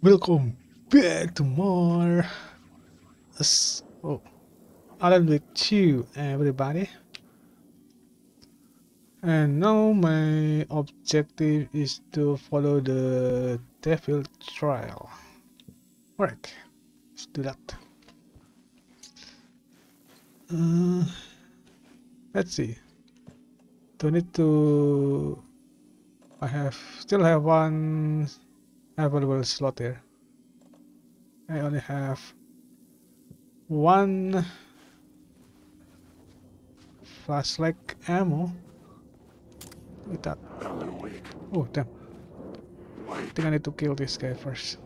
Welcome back to more. As oh, Alan with you, everybody. And now my objective is to follow the devil trail. Alright, let's do that. Uh, let's see. Do I need to? I have still have one available slot here. I only have one flashlight ammo. Look at that. Oh damn. I think I need to kill this guy first.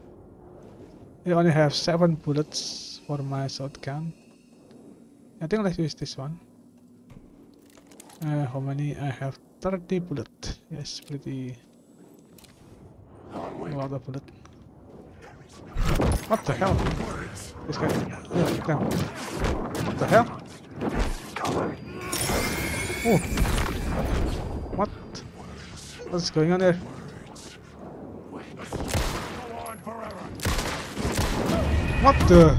I only have seven bullets for my shotgun. I think let's use this one. Uh, how many? I have 30 bullets. Yes, pretty a lot of bullet. What the hell? This guy. Oh, damn. What the hell? Oh. What? What's going on there? What the?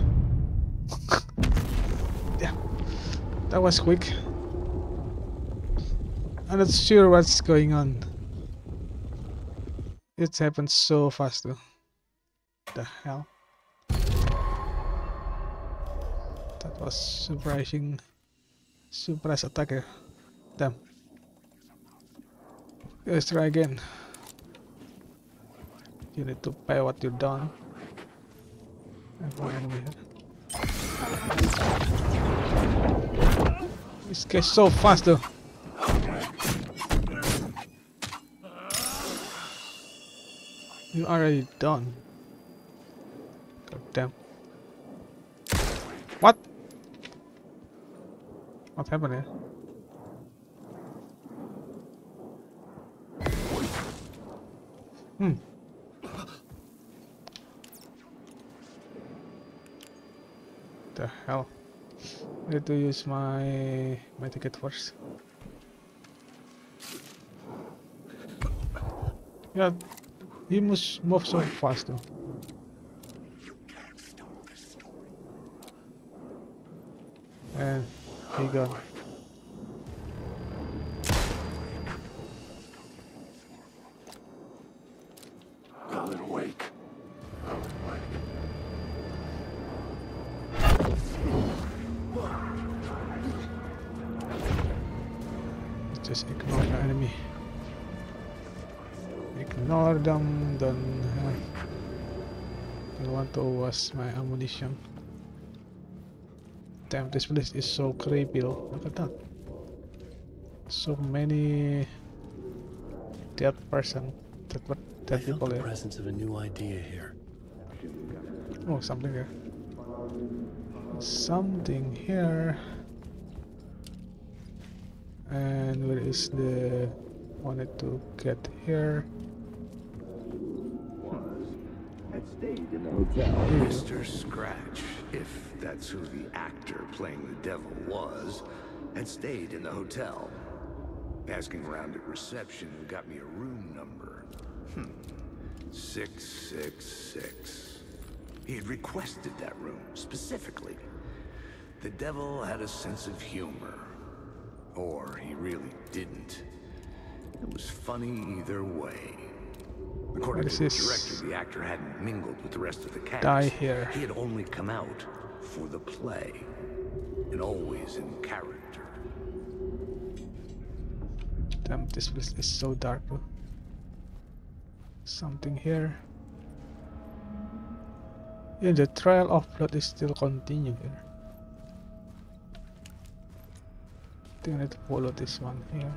yeah. That was quick. I'm not sure what's going on. It happened so fast though. The hell? That was surprising. Surprise attacker. Damn. Let's try again. You need to pay what you've done. This guy's so fast though. You already done. God damn. What? What happened here? Hmm. The hell? I need to use my my ticket first. Yeah, he must move so fast though. And he gone. My ammunition. Damn, this place is so creepy. Look at that. So many dead person, dead, I dead felt people the here. presence of a new idea here. Oh, something here. Something here. And where is the wanted to get here? Had stayed in the hotel. Mr. Scratch, if that's who the actor playing the devil was, had stayed in the hotel. Asking around at reception got me a room number. Hmm. 666. He had requested that room, specifically. The devil had a sense of humor. Or he really didn't. It was funny either way. According What to the director, the actor hadn't mingled with the rest of the cast. Die here. He had only come out for the play, and always in character. Damn, this place is so dark. Something here. Yeah, the trial of blood is still continuing here. I think I need to follow this one here.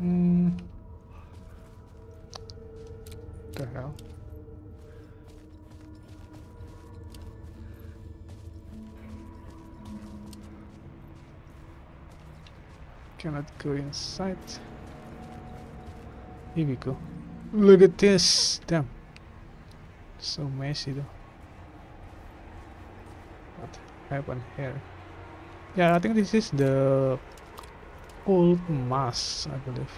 Hmm. The hell? Cannot go inside. Here we go. Look at this! Damn. So messy though. What happened here? Yeah, I think this is the old mass, I believe.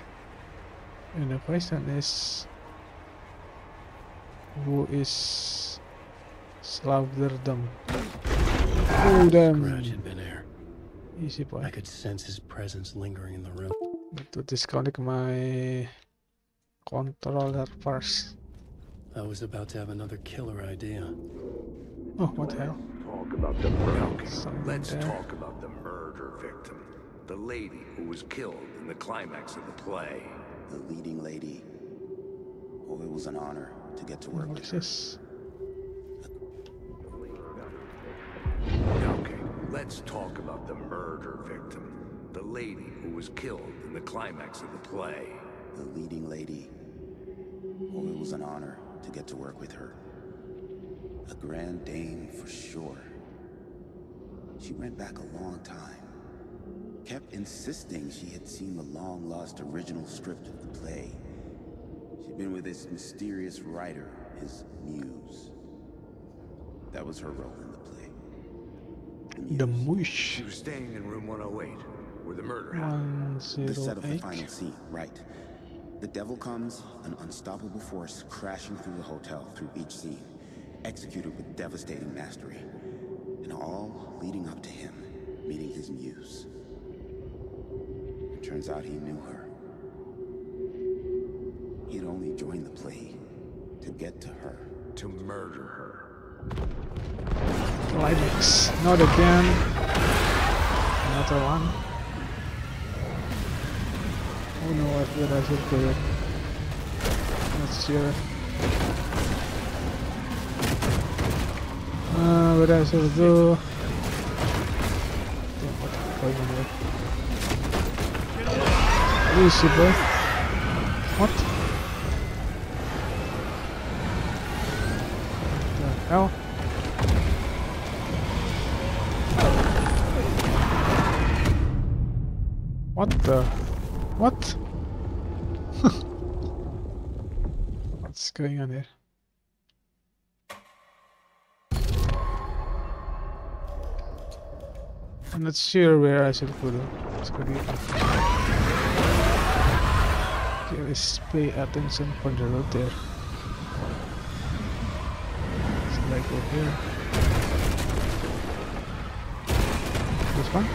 And the question is, who is slaughtered them? Oh ah, damn! Been here. Easy boy. I could sense his presence lingering in the room. Need to disconnect my controller first. I was about to have another killer idea. Oh, what the hell? Talk about the murder. Let's talk about the murder victim. The lady who was killed in the climax of the play. the leading lady. Oh, it was an honor to get to work What with her. this? Okay, let's talk about the murder victim. The lady who was killed in the climax of the play. The leading lady. Oh, it was an honor to get to work with her. A grand dame for sure. She went back a long time. Kept insisting she had seen the long-lost original script of the play. She'd been with this mysterious writer, his muse. That was her role in the play. The muse. She was staying in room 108, where the murder happened. The set of the final scene, right. The devil comes, an unstoppable force crashing through the hotel through each scene, executed with devastating mastery. And all leading up to him meeting his muse. It turns out he knew her. He'd only joined the play to get to her. To murder her. Climax. Not again. Another one. Oh no, I forgot I should do it. Let's hear it. Uh, what I should do. Damn, what the fuck doing? What? The hell? What the? What? What's going on here? I'm not sure where I should put it. Let's. Pay attention for the road there. So like over here. This one?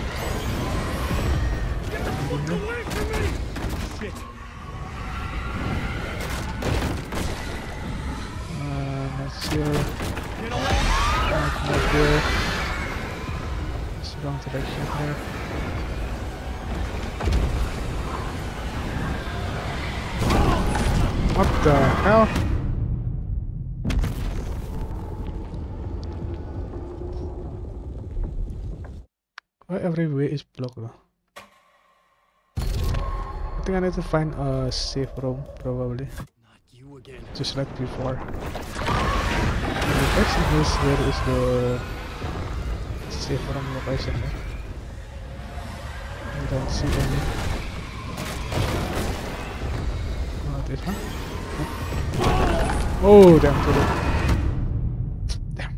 Uh, not sure. Not, not there. It's the wrong direction here. What the hell? Why every way is blocked? I think I need to find a safe room probably, just like before. The question is where is the safe room location? I don't see any. Oh, this one? Oh, damn, to the... Damn.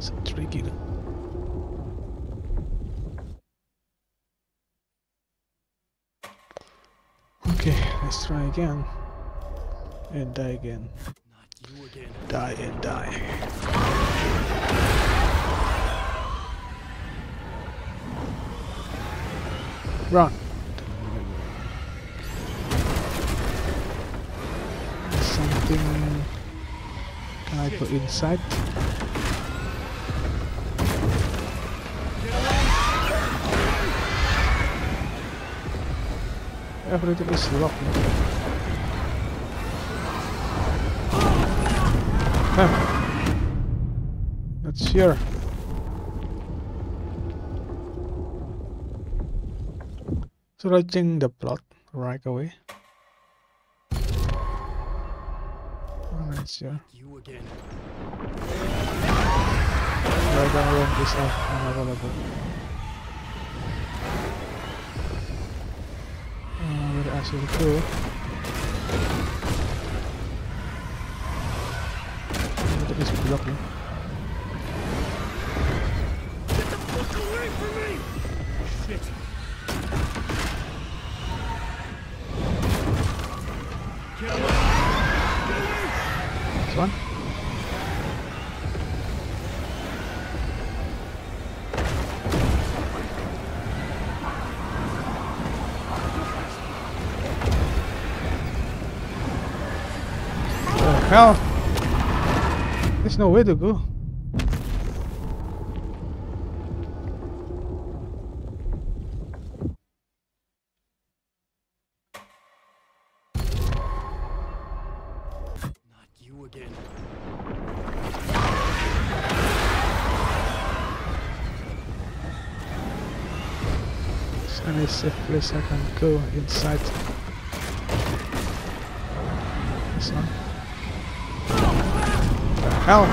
So tricky. Okay, let's try again. And die again. Not you again. Die and die. Run. Go inside? Everything is locked. Ah. That's here. So I the plot right away. You again. Right down room is uh, unavailable. Uh, where should go? That is blocked. no? Get the fuck away from me! Shit. one. hell? There's no way to go. Place I can go inside? This one. The hell?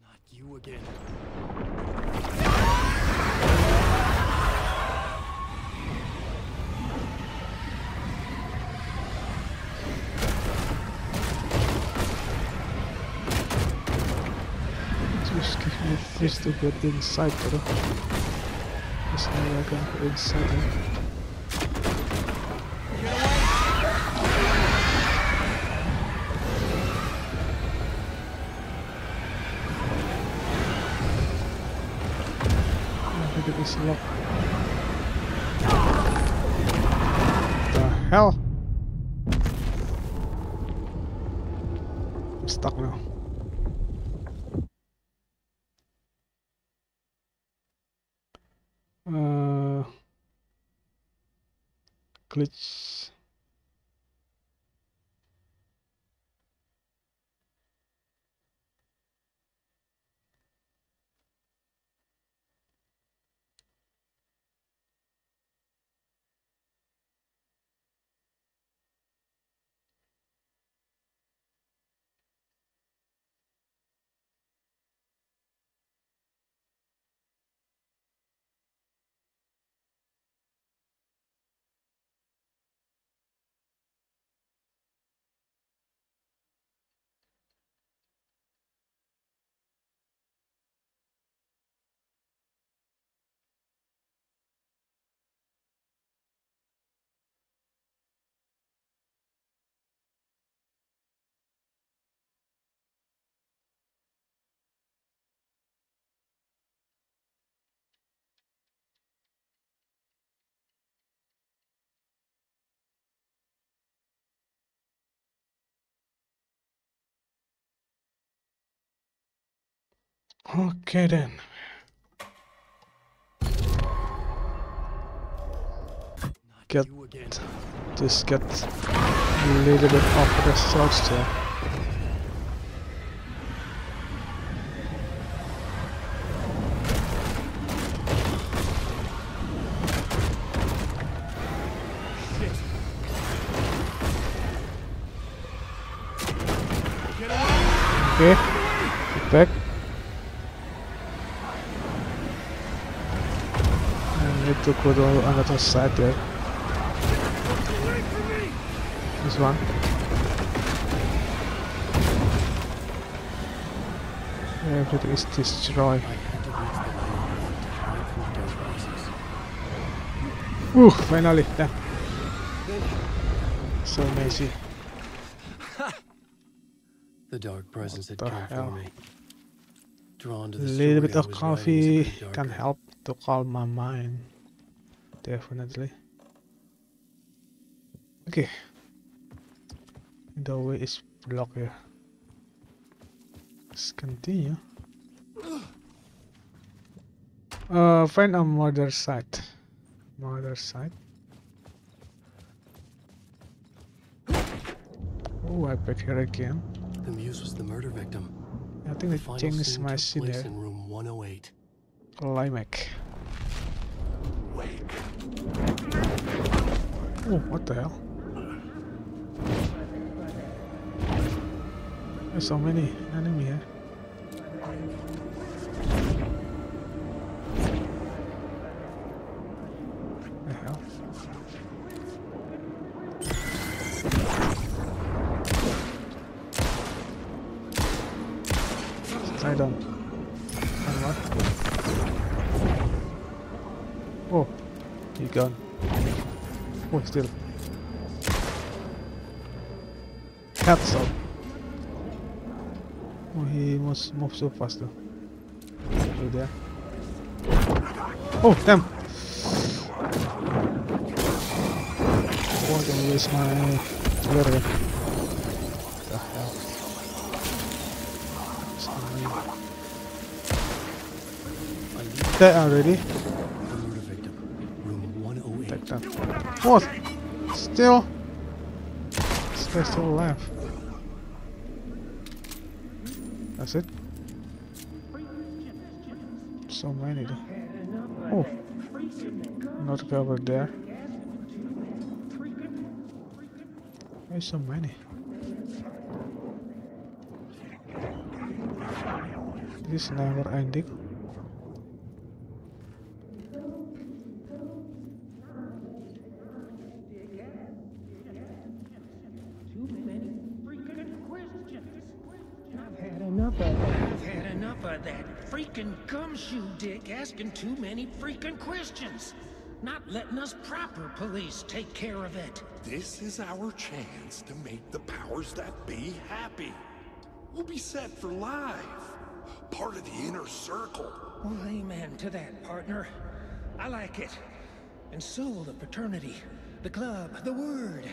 Not you again. To get inside, bro. There's no way I can go inside. eh? I think it is locked. The hell? I'm stuck now. Uh, glitch. Okay then. Get just get a little bit off the sauce there. Okay, back. To go to another side there. This one. Everything is destroyed. I had to reach the landing to hide from the dark places. Ooh, finally, done. So messy. The dark presence had the come hell? for me. Drawn to A little bit of was writing as it coffee can help to calm my mind. Definitely. Okay. The way is blocked here. Let's continue. Uh, find a murder site. Murder site. Oh, I back here again. The muse was the murder victim. I think The final changed scene my scene place in room 108. Climax. Wake. Oh, what the hell? There's so many enemy here. Gone. Oh, still. Cancel. Oh, he must move so fast though. through there. Oh, damn! Oh, don't waste my glitter. What the hell? Dead already? What? Still? Guy's still alive. That's it? So many. Oh. Not covered there. Why so many? This is never ending. I've had enough of that. I've had enough of that freaking gumshoe dick asking too many freaking questions. Not letting us proper police take care of it. This is our chance to make the powers that be happy. We'll be set for life. Part of the inner circle. Well, amen to that, partner. I like it. And so will the fraternity, the club, the word.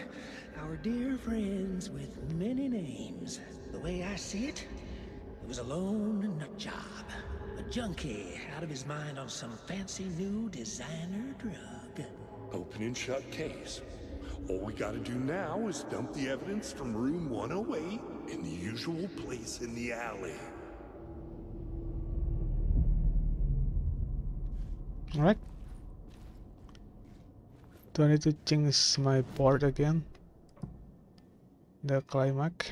Our dear friends with many names. The way I see it, it was a lone nut job. A junkie out of his mind on some fancy new designer drug. Open and shut case. All we gotta do now is dump the evidence from room 108 in the usual place in the alley. Alright. Do I need to change my board again? The climax?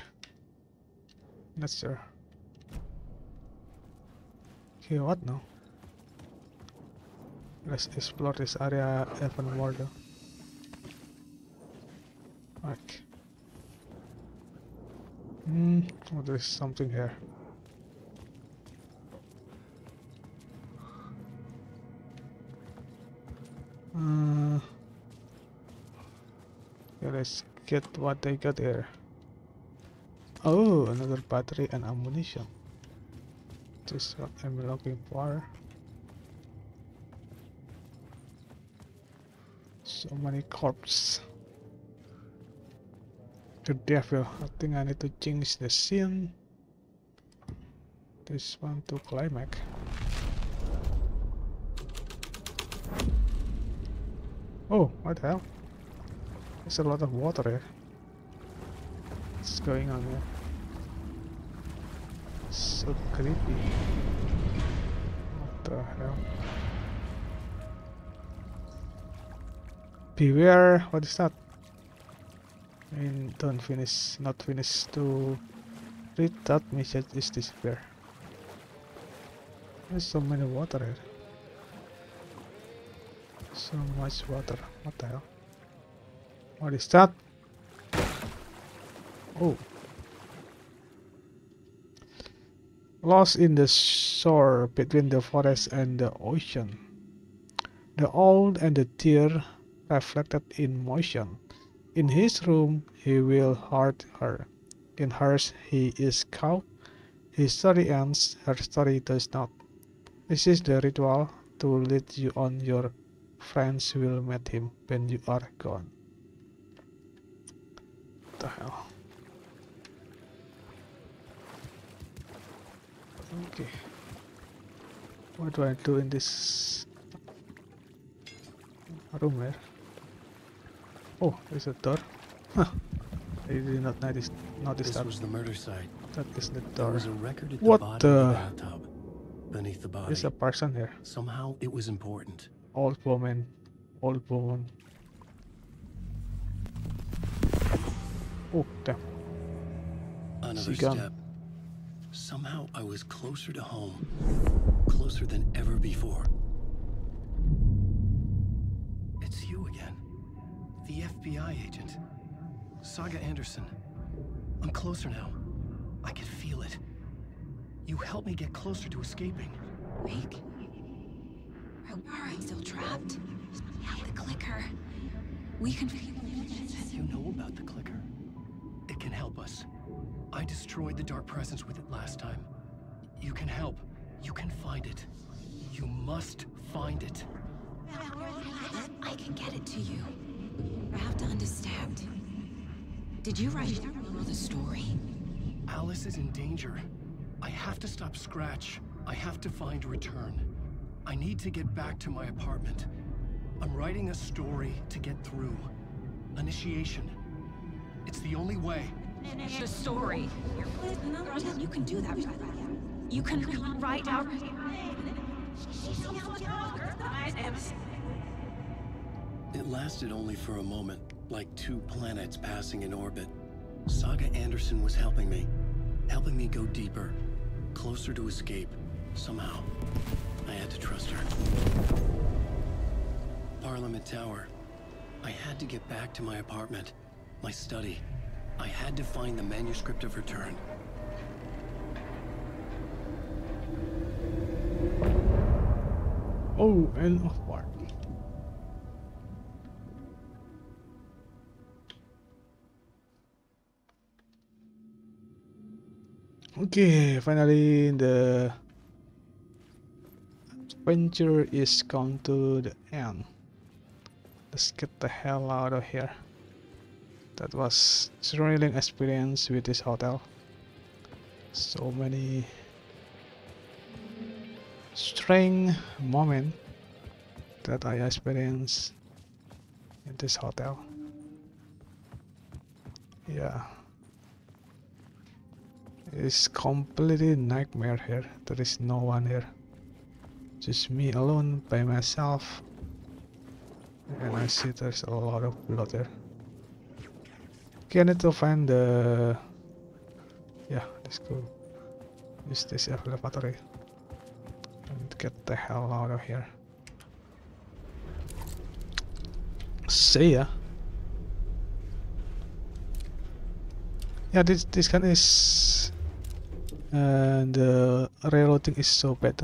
Not sure. Okay, what now? Let's explore this area even more though. Okay. Hmm, oh, there's something here. Uh, yeah, let's get what they got here. Oh, another battery and ammunition. This is what I'm looking for. So many corpses. The devil. I think I need to change the scene. This one to climax. Oh, what the hell? There's a lot of water here. What's going on here? So creepy. What the hell? Beware, what is that? I mean, don't finish, not finish to read that message is disappear. There's so many water here. So much water. What the hell? What is that? Oh. Lost in the shore between the forest and the ocean. The old and the tear reflected in motion. In his room he will hurt her. In hers he is caught. His story ends, her story does not. This is the ritual to lead you on your friends will meet him when you are gone. What the hell? Okay. What do I do in this room here? Oh, there's a door. Huh. I did not notice, notice This that. was the murder site. That is the There door. was a record at What the bottom of the bathtub. Beneath the body. There's a person here. Somehow it was important. Old woman. Old woman. Oh, damn. Another She gone. Somehow I was closer to home. Closer than ever before. It's you again. The FBI agent. Saga Anderson. I'm closer now. I can feel it. You helped me get closer to escaping. Wake? Or are still trapped? Have the clicker. We can You know about the clicker. It can help us. I destroyed the dark presence with it last time. You can help. You can find it. You must find it. I can get it to you. I have to understand. Did you write the story? Alice is in danger. I have to stop Scratch. I have to find Return. I need to get back to my apartment. I'm writing a story to get through. Initiation. It's the only way. The story. You can do that. You can write out. It lasted only for a moment, like two planets passing in orbit. Saga Anderson was helping me, helping me go deeper, closer to escape. Somehow, I had to trust her. Parliament Tower. I had to get back to my apartment, my study. I had to find the manuscript of return. Oh, and of part. Okay, finally the adventure is come to the end. Let's get the hell out of here. That was thrilling experience with this hotel. So many strange moment that I experienced in this hotel. Yeah. It's completely nightmare here. There is no one here. Just me alone by myself. And I see there's a lot of blood there. Okay, I need to find the... Yeah, let's go. Use this elevator and get the hell out of here. See ya. Yeah, this this gun is and uh, the reloading is so bad.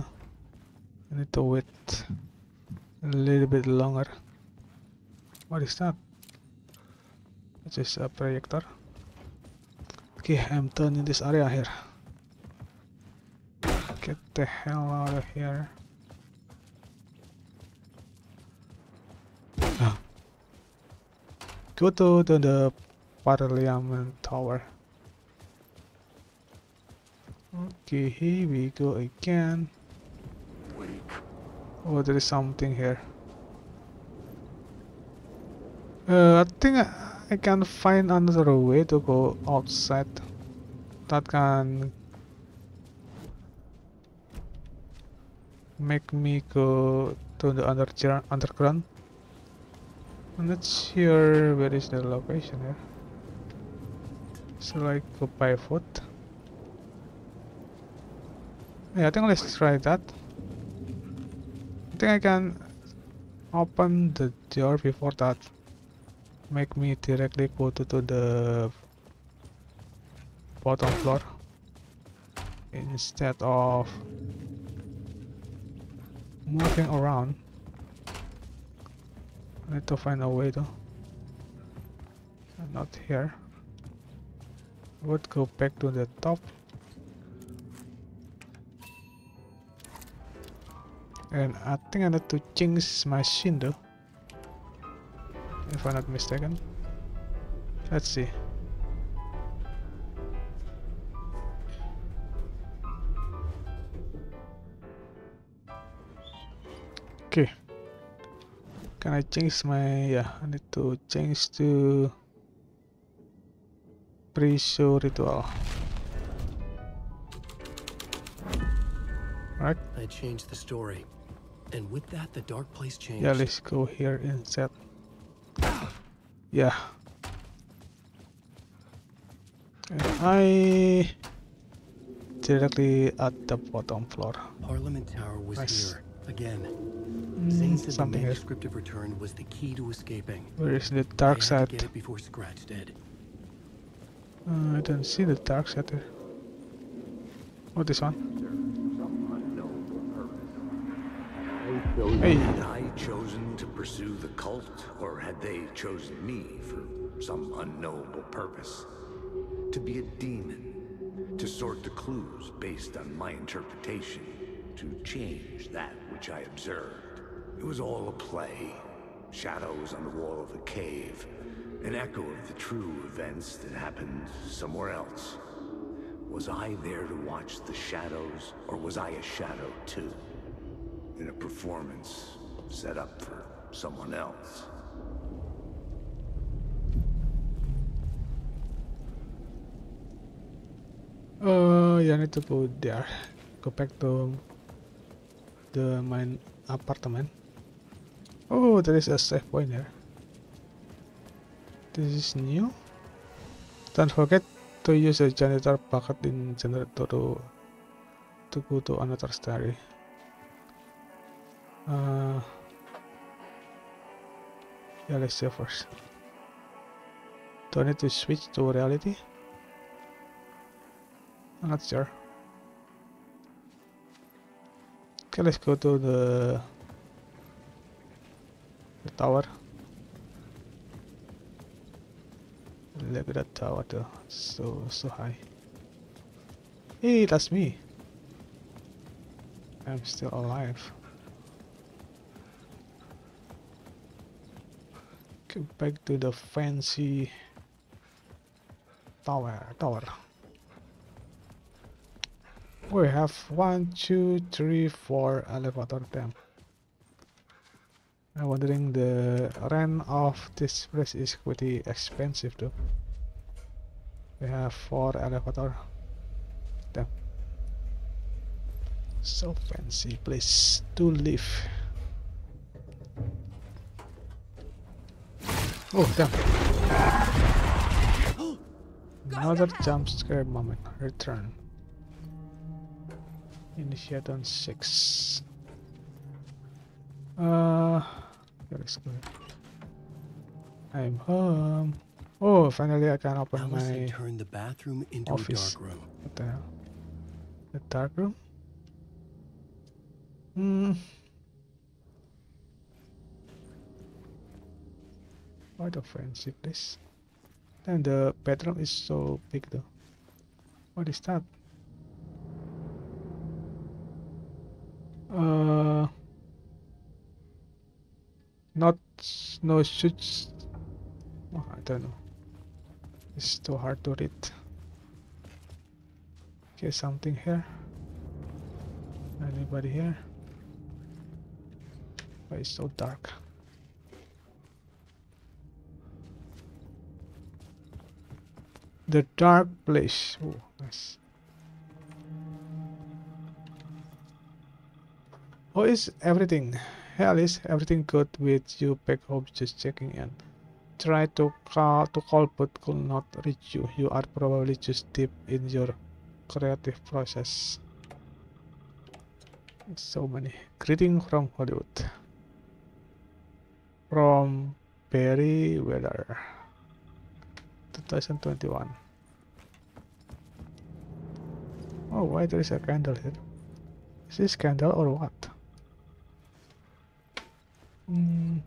I need to wait a little bit longer. What is that? It's is a projector. Okay, I'm in this area here. Get the hell out of here. Ah. Go to the, the Parliament Tower. Okay, here we go again. Oh, there is something here. Uh, I think I, I can find another way to go outside that can make me go to the under underground. I'm not sure where is the location here. So like go by foot. Yeah, I think let's try that. I think I can open the door before that. Make me directly go to, to the bottom floor instead of moving around. I need to find a way though. Not here. I would go back to the top. And I think I need to change my though. If I'm not mistaken. Let's see. Okay. Can I change my yeah, I need to change to pre-show ritual. Right? I changed the story. And with that, the dark place changed. Yeah, let's go here instead. Yeah. And I directly at the bottom floor. Parliament Tower was Nice. here again. Mm, Zane said the something here. manuscript of return was the key to escaping. Where is the dark had side? get it before Scratch did. Uh, I don't see the dark side there. Oh, this one. Hey. Chosen to pursue the cult, or had they chosen me for some unknowable purpose? To be a demon, to sort the clues based on my interpretation. to change that which I observed. It was all a play. Shadows on the wall of a cave. An echo of the true events that happened somewhere else. Was I there to watch the shadows, or was I a shadow too? In a performance set up for someone else. Uh, yeah, need to go there. Go back to the main apartment. Oh, there is a save point here. This is new. Don't forget to use a janitor bucket in generator to to go to another story. Uh, yeah, let's see first. Do I need to switch to reality? I'm not sure. Okay, let's go to the the tower. Look at that tower too. So so high. Hey, that's me. I'm still alive. Back to the fancy tower tower. We have one, two, three, four elevator them. I'm wondering the rent of this place is pretty expensive though. We have four elevator. Damn. So fancy place to live. Oh damn. Another jump scare moment. Return. Initiation 6. Uh, yeah, let's go. I'm home. Oh, finally I can open Alice had my turned the bathroom into office. a dark room. What the hell? The dark room? Hmm. A fancy place. And the bedroom is so big though. What is that? Uh, not no shoots. Oh, I don't know. It's too hard to read. Okay, something here. Anybody here? Why it's so dark? The dark place. Oh, nice. How is everything? Hell is everything good with you back home just checking in. Try to call to call but could not reach you. You are probably just deep in your creative process. So many. Greeting from Hollywood. From Barry Wheeler. 2021. Oh, why there is a candle here? Is this candle or what? Hmm.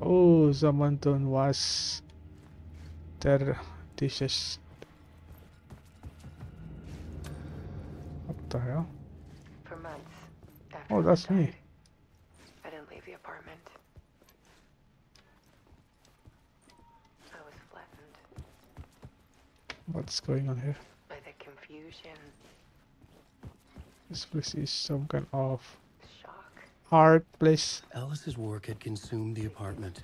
Oh, someone don't wash their dishes. What the hell? Oh, that's me. died, I didn't leave the apartment. I was flattened What's going on here? by the confusion, This place is some kind of shock. art place. Alice's work had consumed the apartment.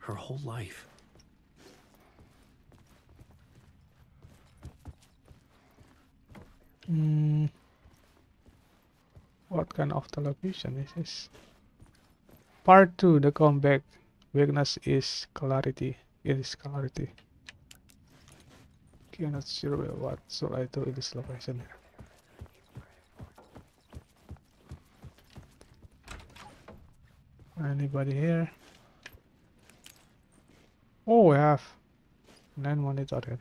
Her whole life. Hmm. What kind of television is this? Part 2, the comeback. Weakness is clarity. It is clarity. I'm not sure what should I do in this location here. Anybody here? Oh, we have nine monitor here.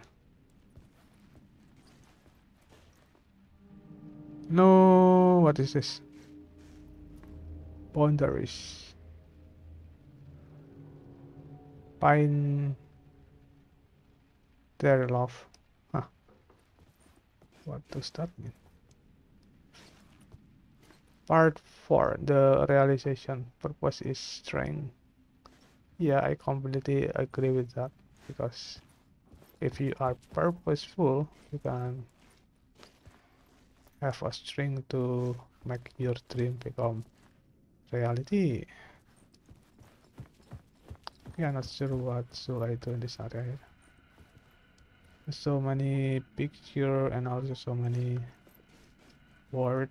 No, what is this? Boundaries. Pine. Their love. What does that mean? Part 4 The realization purpose is strength. Yeah, I completely agree with that because if you are purposeful, you can have a string to make your dream become reality. Yeah, not sure what should I do in this area here. So many picture and also so many word.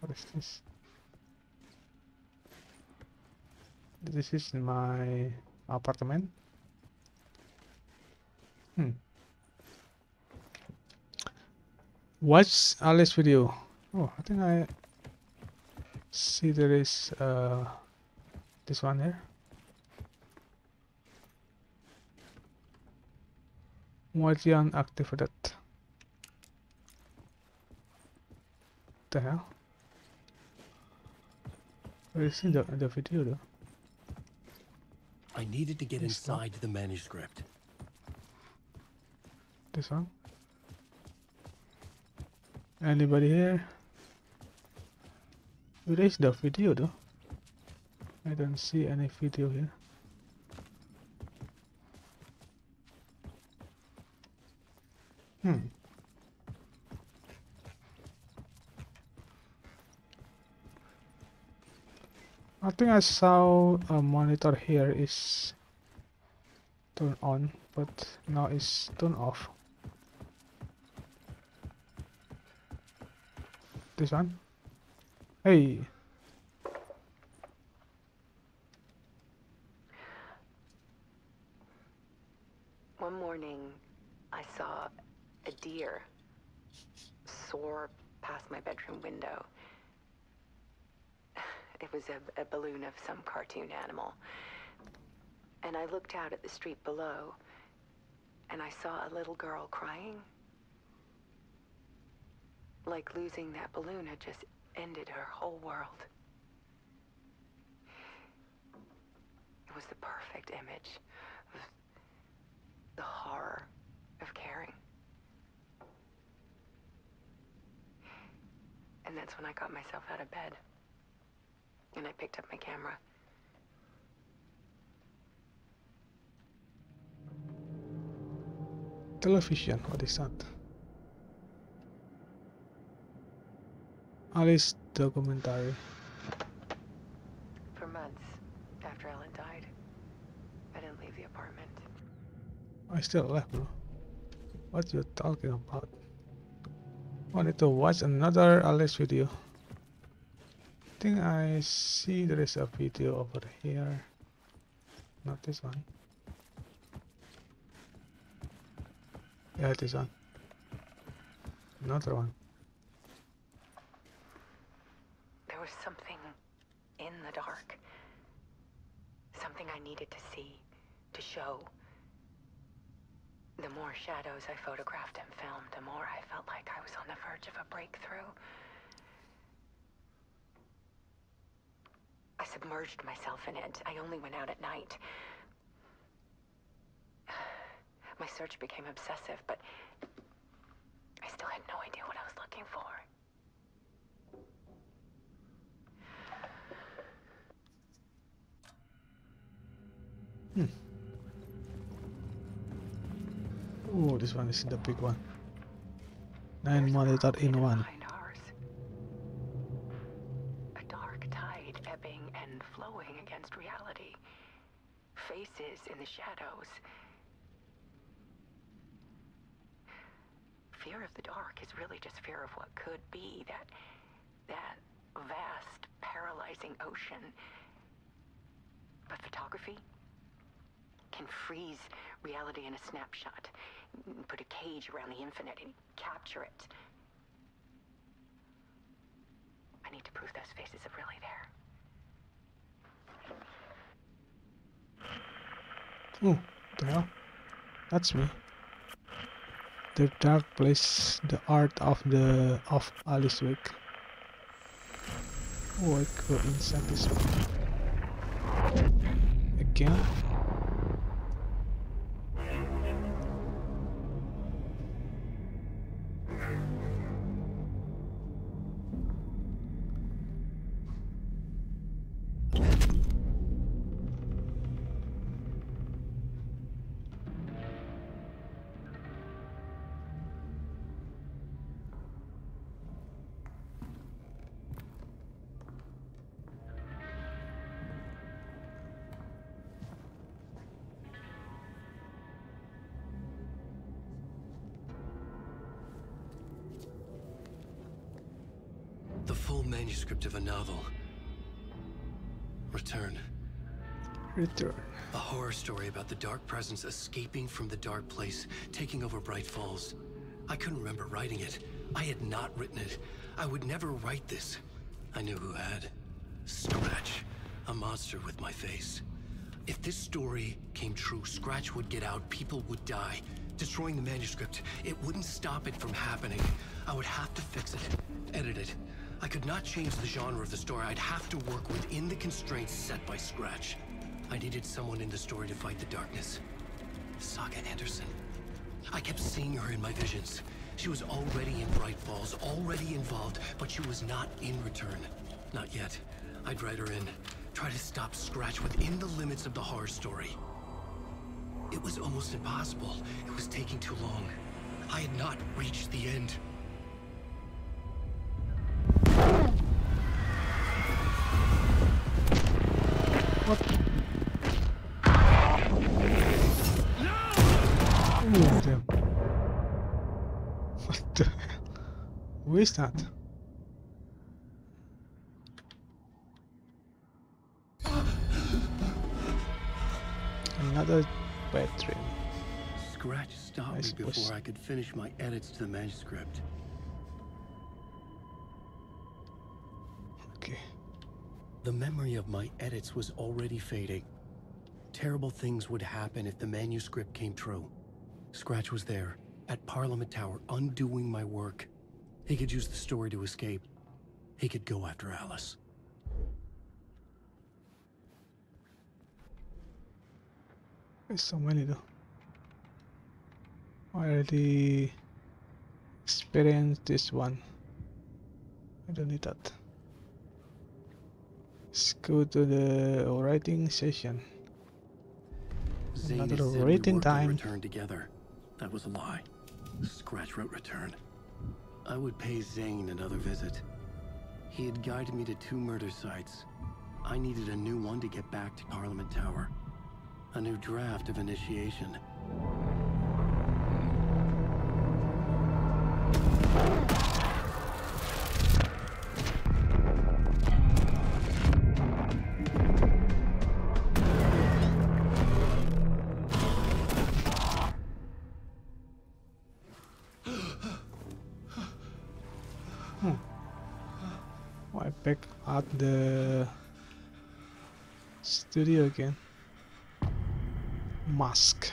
What is this? This is my apartment. Hmm. Watch Alice video. Oh, I think I see there is uh this one here. What's unactivated? The hell? Where is the the video though? I needed to get inside the manuscript. This one? Anybody here? Where is the video though? I don't see any video here. Hmm. I think I saw a monitor here is turned on, but now it's turned off. This one? Hey! One morning, I saw a deer soar my bedroom window. It was a, a balloon of some cartoon animal. And I looked out at the street below, and I saw a little girl crying. Like losing that balloon had just ended her whole world. It was the perfect image of the horror of caring. And that's when I got myself out of bed. And I picked up my camera. Television, what is that? Alice documentary. For months after Alan died, I didn't leave the apartment. I still left, bro. What you talking about? I need to watch another Alice video. I think I see there is a video over here. Not this one. Yeah, this one. Another one. There was something in the dark. Something I needed to see, to show. The more shadows I photographed and filmed, the more I felt like I was on the verge of a breakthrough. I submerged myself in it. I only went out at night. My search became obsessive, but I still had no idea what I was looking for. Hmm. Oh, this one is the big one. Nine monitor in one. A dark tide ebbing and flowing against reality. Faces in the shadows. Fear of the dark is really just fear of what could be, that that vast, paralyzing ocean. But photography can freeze reality in a snapshot, put a cage around the infinite and capture it. I need to prove those faces are really there. Oh, the hell? That's me. The dark place, the art of the of Alice Wake. Oh, I go inside this one. Again? Manuscript of a novel. Return. Return. A horror story about the dark presence escaping from the dark place, taking over Bright Falls. I couldn't remember writing it. I had not written it. I would never write this. I knew who had. Scratch. A monster with my face. If this story came true, Scratch would get out, people would die. Destroying the manuscript, it wouldn't stop it from happening. I would have to fix it, edit it. I could not change the genre of the story. I'd have to work within the constraints set by Scratch. I needed someone in the story to fight the darkness. Saga Anderson. I kept seeing her in my visions. She was already in Bright Falls, already involved, but she was not in return. Not yet. I'd write her in. Try to stop Scratch within the limits of the horror story. It was almost impossible. It was taking too long. I had not reached the end. Is that? Another bedroom. Scratch stopped me before I could finish my edits to the manuscript. Okay. The memory of my edits was already fading. Terrible things would happen if the manuscript came true. Scratch was there, at Parliament Tower, undoing my work. He could use the story to escape. He could go after Alice. There's so many though. I already experienced this one. I don't need that. Let's go to the writing session. Zane Another had said we waiting worked time. Return together. That was a lie. Scratch wrote return. I would pay Zane another visit. He had guided me to two murder sites. I needed a new one to get back to Parliament Tower. A new draft of initiation. Studio again. Mask.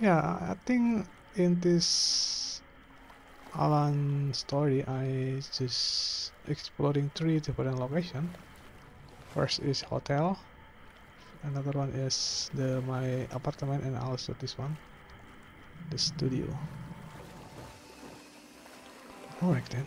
Yeah, I think in this Alan story, I just exploring three different location. First is hotel. Another one is the my apartment, and also this one, the studio. Alright then.